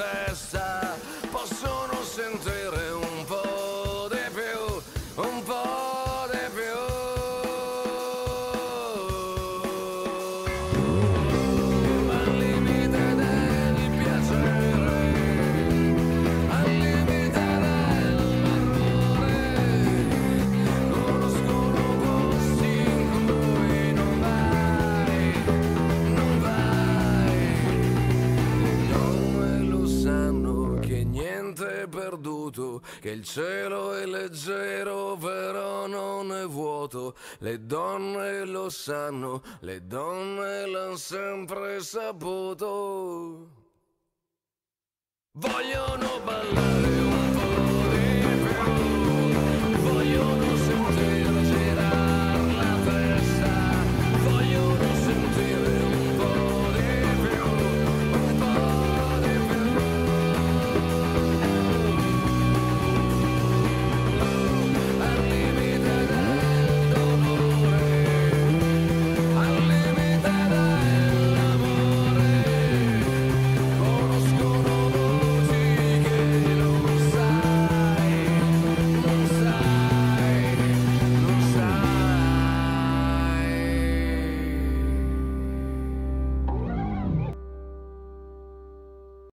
ass che il cielo è leggero, però non è vuoto. Le donne lo sanno, le donne l'hanno sempre saputo. Vogliono ballare un po' di